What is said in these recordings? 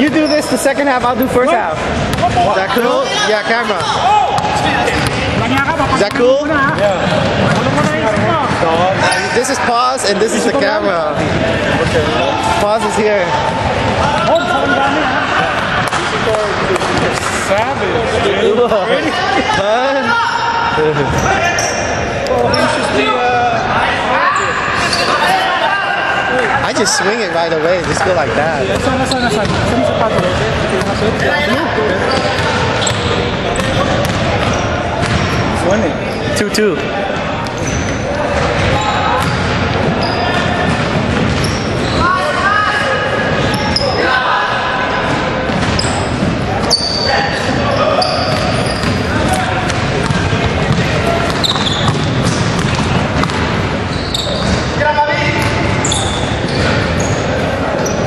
you do this the second half, I'll do first half. Is that cool? Yeah, camera. Is that cool? Yeah. This is pause and this is the camera. Pause is here. Savage, dude. I just swing it right away. Just go like that. Two two.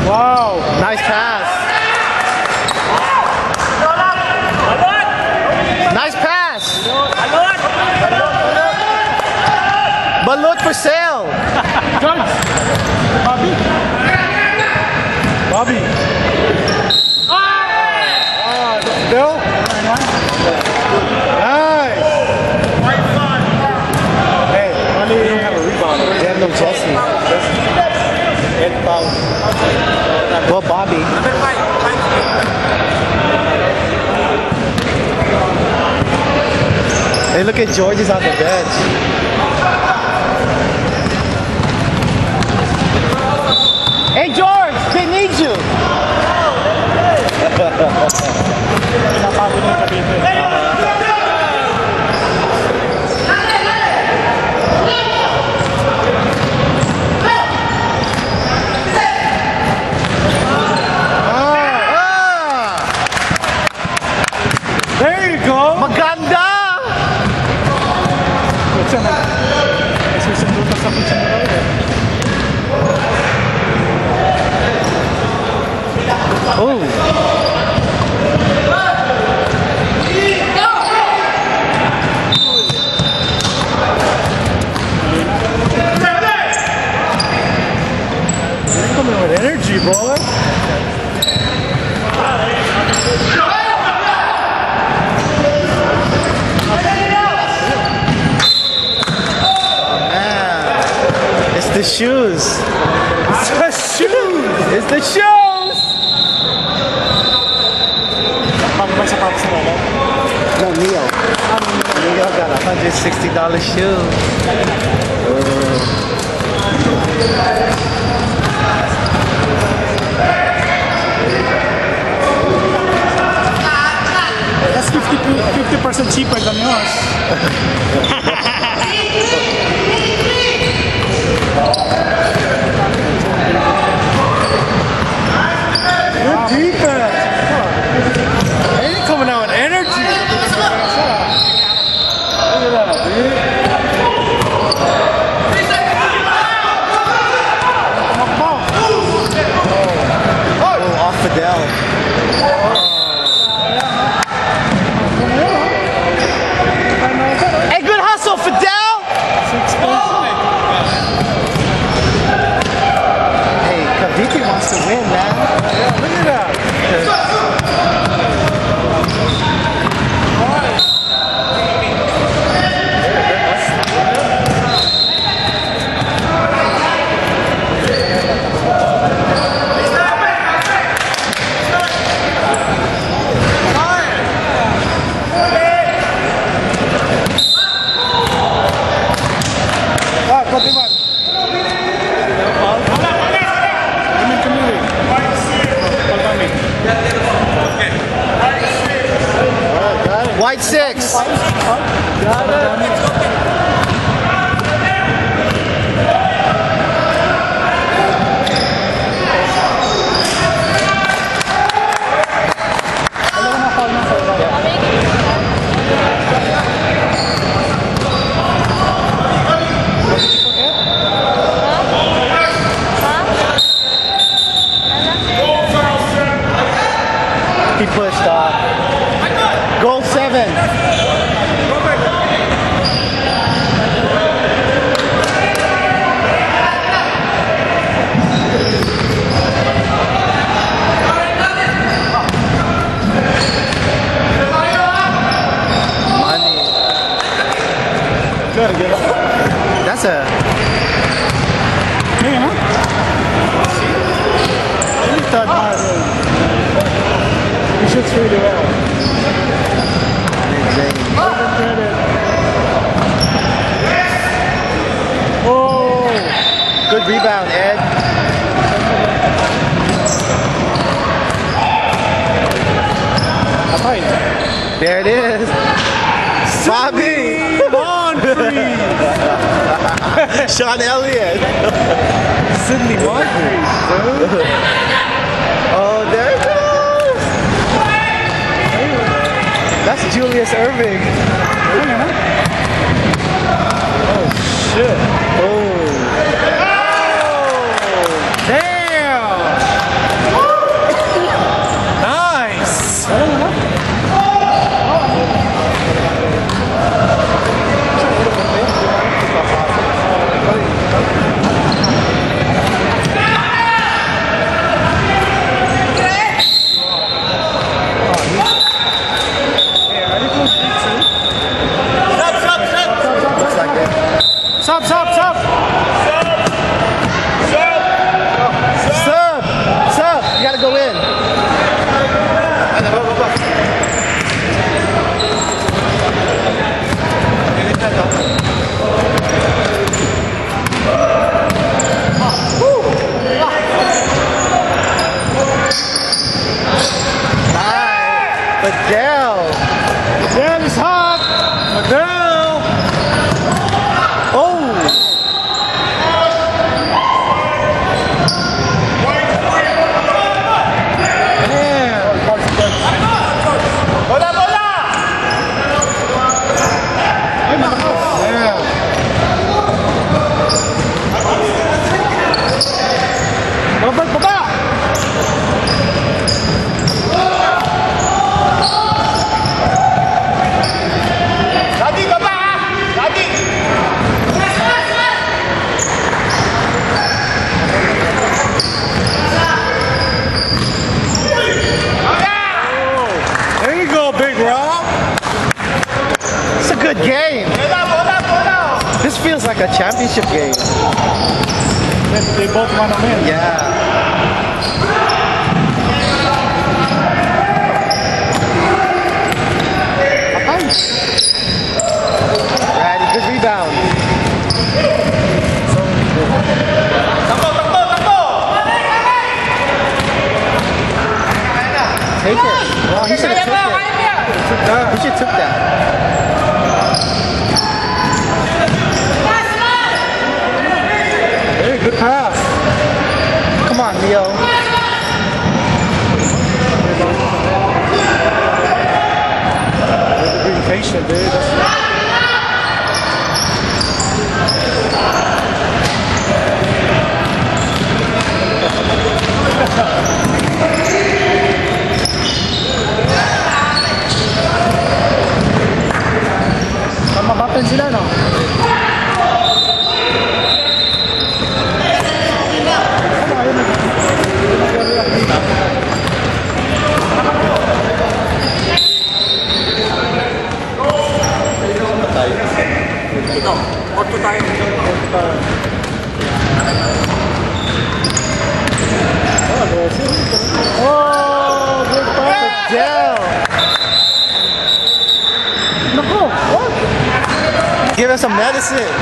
Wow! Nice pass. Nice pass. Balut for sale. Bobby! Bobby! Ah! Bill? Nice! Hey, don't have a rebound. They have no Jesse. Head foul. Well, Bobby. Hey, look at George is on the bench. Maganda! Oh. The shoes. It's the shoes! It's the shoes. Bago ba sa paps mo? No, Neo. Neo got a hundred sixty dollar shoe. That's 50 percent cheaper than yours. He shoots really well. Give him credit. Oh, Good rebound, Ed. There it is. Bobby. Moncrief! Sean Elliott. Sidney Moncrief. Oh, there it goes. That's Julius Erving. Oh, shit. Nice. Fidel. Damn, it's hot! Adele! Oh. Babag, baba! There you go, Big Rob! It's a good game. This feels like a championship game. They both want to win. Yeah. Righty, good rebound. Take it. Wow, he should have took it. He should took that. estender Oh, good pass. Dell. Nako, what? Give us some medicine.